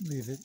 leave it.